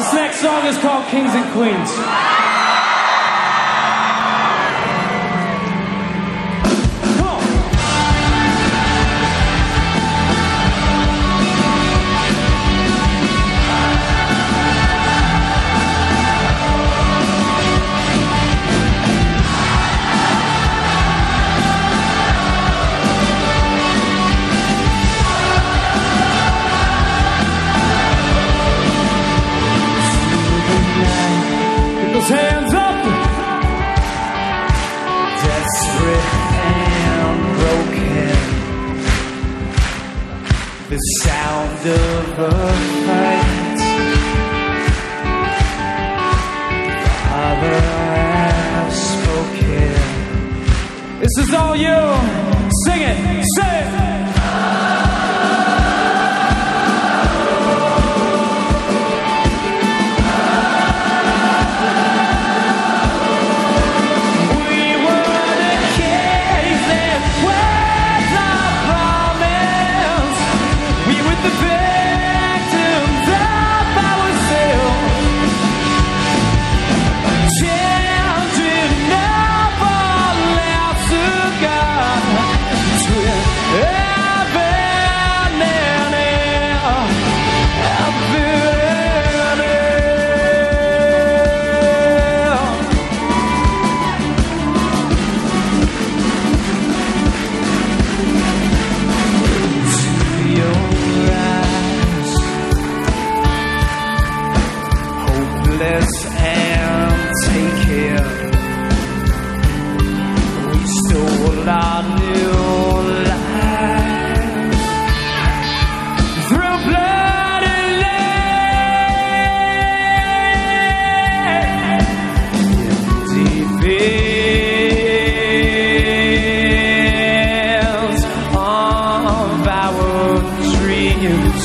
This next song is called Kings and Queens. The sound of a fight. Father has spoken. This is all you. Sing it. Sing it. Our new life through blood and. Defense of our dreams.